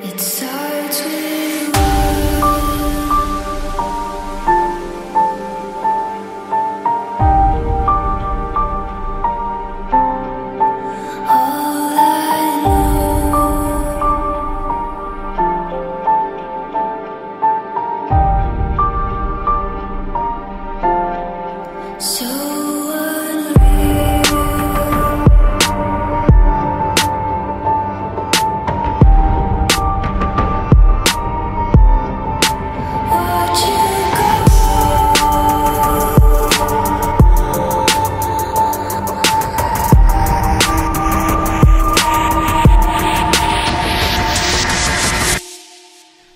It's so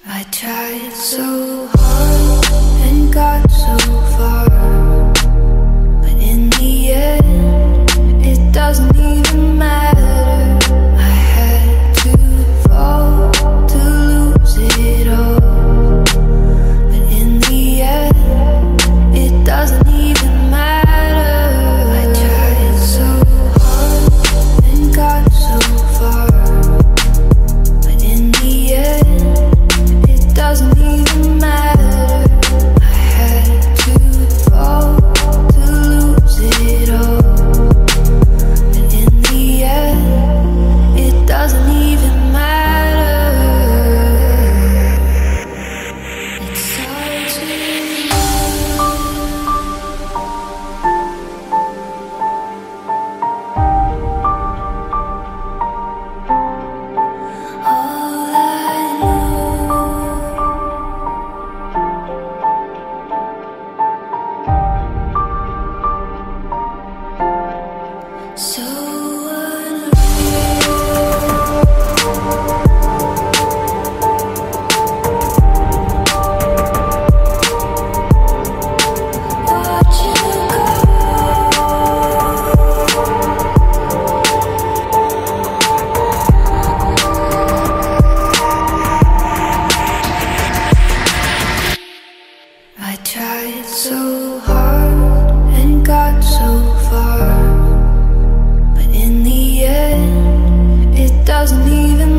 I tried so hard and got so doesn't even